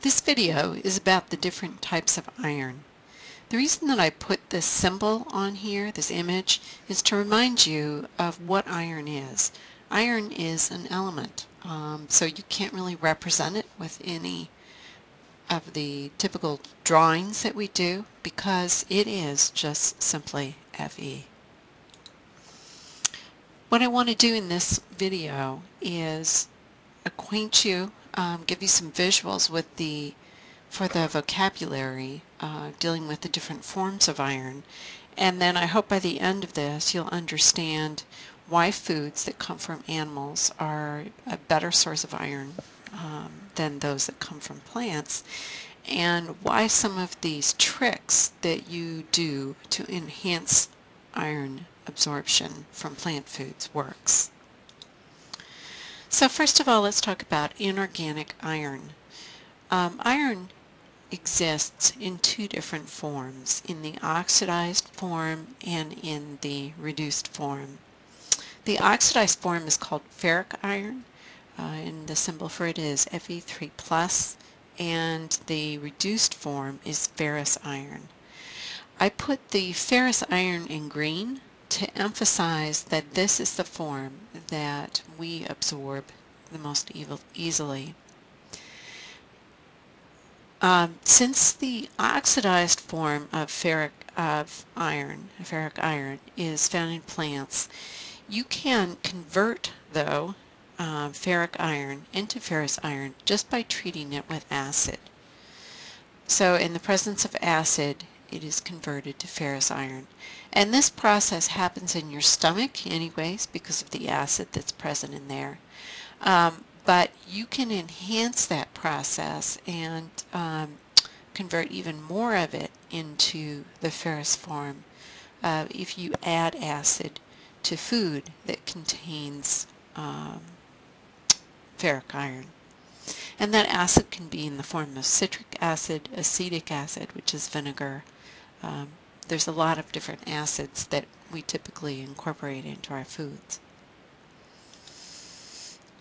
This video is about the different types of iron. The reason that I put this symbol on here, this image, is to remind you of what iron is. Iron is an element, um, so you can't really represent it with any of the typical drawings that we do because it is just simply Fe. What I want to do in this video is acquaint you um, give you some visuals with the for the vocabulary uh, dealing with the different forms of iron and then I hope by the end of this you'll understand why foods that come from animals are a better source of iron um, than those that come from plants and why some of these tricks that you do to enhance iron absorption from plant foods works. So first of all, let's talk about inorganic iron. Um, iron exists in two different forms, in the oxidized form and in the reduced form. The oxidized form is called ferric iron, uh, and the symbol for it is Fe3+, and the reduced form is ferrous iron. I put the ferrous iron in green to emphasize that this is the form that we absorb the most evil, easily. Um, since the oxidized form of ferric of iron, ferric iron, is found in plants, you can convert, though, uh, ferric iron into ferrous iron just by treating it with acid. So in the presence of acid, it is converted to ferrous iron. And this process happens in your stomach anyways because of the acid that's present in there. Um, but you can enhance that process and um, convert even more of it into the ferrous form uh, if you add acid to food that contains um, ferric iron. And that acid can be in the form of citric acid, acetic acid, which is vinegar, um, there's a lot of different acids that we typically incorporate into our foods.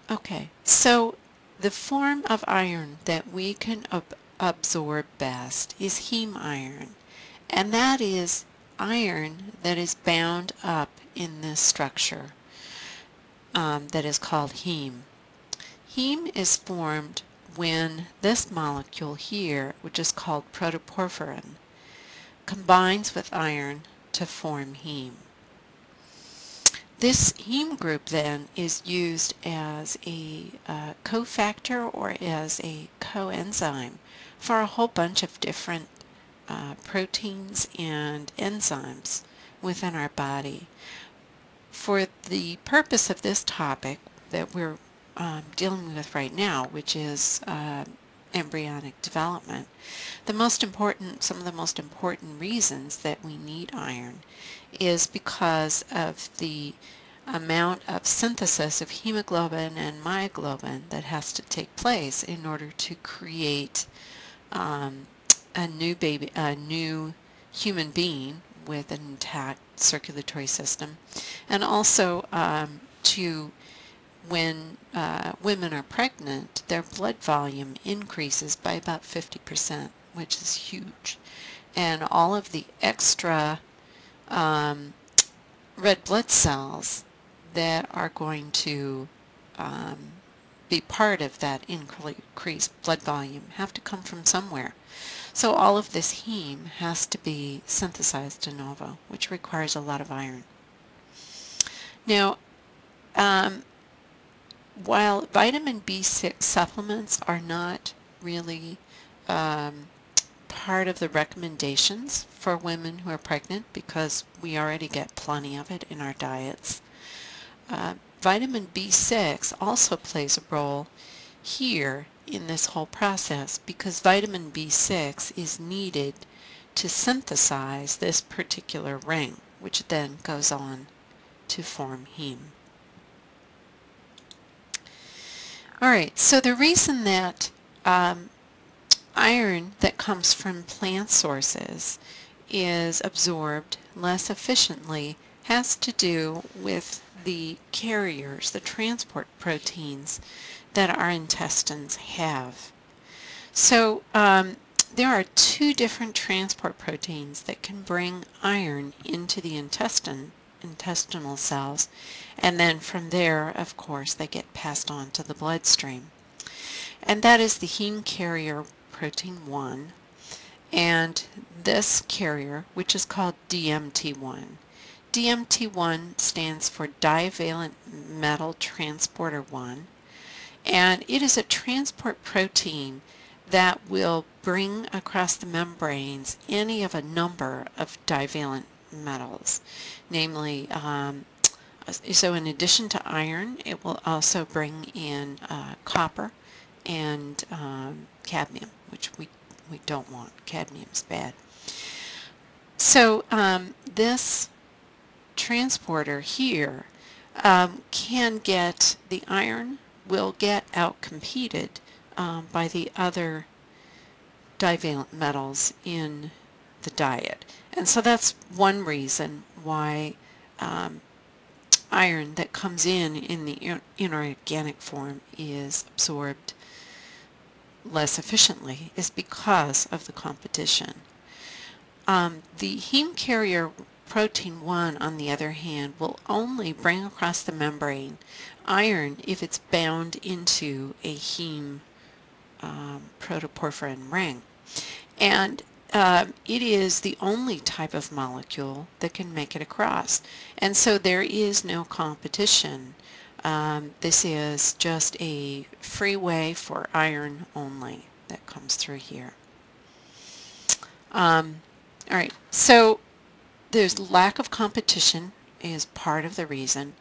Okay, so the form of iron that we can ab absorb best is heme iron, and that is iron that is bound up in this structure um, that is called heme. Heme is formed when this molecule here, which is called protoporphyrin, combines with iron to form heme. This heme group then is used as a uh, cofactor or as a coenzyme for a whole bunch of different uh, proteins and enzymes within our body. For the purpose of this topic that we're um, dealing with right now, which is uh, embryonic development. The most important, some of the most important reasons that we need iron is because of the amount of synthesis of hemoglobin and myoglobin that has to take place in order to create um, a new baby, a new human being with an intact circulatory system, and also um, to when uh, women are pregnant, their blood volume increases by about 50%, which is huge. And all of the extra um, red blood cells that are going to um, be part of that increased blood volume have to come from somewhere. So all of this heme has to be synthesized de novo, which requires a lot of iron. Now, um, while vitamin B6 supplements are not really um, part of the recommendations for women who are pregnant because we already get plenty of it in our diets, uh, vitamin B6 also plays a role here in this whole process because vitamin B6 is needed to synthesize this particular ring, which then goes on to form heme. All right, so the reason that um, iron that comes from plant sources is absorbed less efficiently has to do with the carriers, the transport proteins that our intestines have. So um, there are two different transport proteins that can bring iron into the intestine, intestinal cells, and then from there, of course, they get passed on to the bloodstream. And that is the heme carrier protein 1 and this carrier, which is called DMT1. DMT1 stands for divalent metal transporter 1 and it is a transport protein that will bring across the membranes any of a number of divalent metals, namely, um, so in addition to iron, it will also bring in uh, copper and um, cadmium, which we, we don't want. Cadmium's bad. So um, this transporter here um, can get the iron will get outcompeted um, by the other divalent metals in the diet. And so that's one reason why um, iron that comes in in the inorganic form is absorbed less efficiently is because of the competition. Um, the heme carrier protein 1, on the other hand, will only bring across the membrane iron if it's bound into a heme um, protoporphyrin ring. And um, it is the only type of molecule that can make it across. And so there is no competition. Um, this is just a freeway for iron only that comes through here. Um, all right, so there's lack of competition is part of the reason.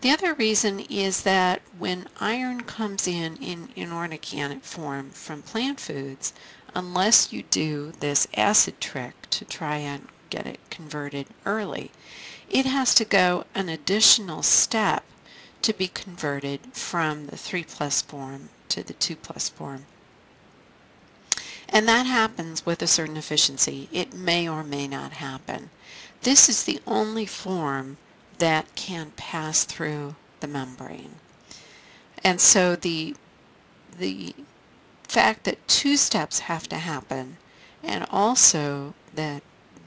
The other reason is that when iron comes in in inorganic form from plant foods, unless you do this acid trick to try and get it converted early, it has to go an additional step to be converted from the 3 plus form to the 2 plus form. And that happens with a certain efficiency. It may or may not happen. This is the only form that can pass through the membrane. And so the, the fact that two steps have to happen and also that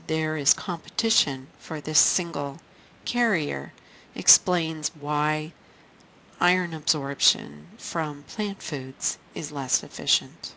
there is competition for this single carrier explains why iron absorption from plant foods is less efficient.